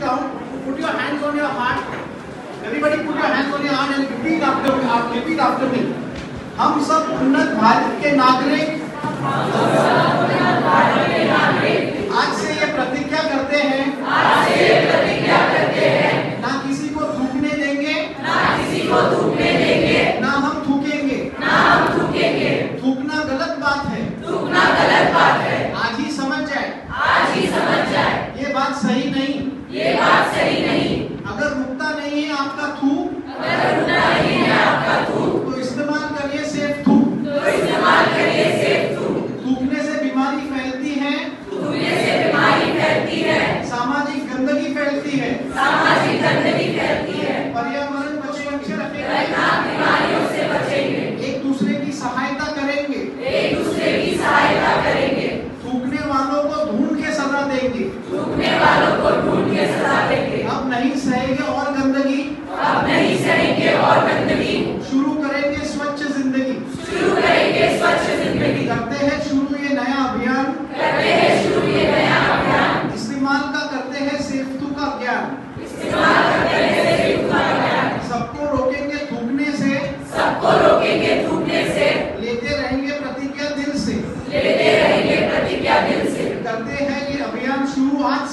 down. Put your hands on your heart. Everybody put your hands on your heart and repeat after me. repeat after me. हम सब उन्नत भारत के नागरिक आज से ये प्रतिज्ञा करते हैं आज से ये प्रतिज्ञा करते हैं ना किसी को थूकने देंगे ना किसी को थूकने देंगे ना हम थूकेंगे ना हम थूकेंगे थूकना गलत बात है थूकना गलत बात है आज ही समझ जाए आज ही समझ जाए ये बात सही नहीं ये बात सही नहीं। अगर रुकता नहीं है आपका थूक अगर रुकता नहीं है आपका थूक तो इस्तेमाल करिए सेफ़ थूक तो इस्तेमाल करिए सेफ़ थूक थूकने से बीमारी फैलती है। थूकने से बीमारी फैलती है। सामाजिक गंदगी फैलती है। सामाजिक गंदगी फैलती है। पर्यावरण बचेंगे बीमारियों से बचेंगे। एक दूसरे की सहायता करेंगे। एक दूसरे की सहायता करेंगे। थूकने वालों को ढूंढ के सजा देंगे। थूकने वालों को ढूंढ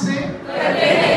रहेंगे प्रतिज्ञा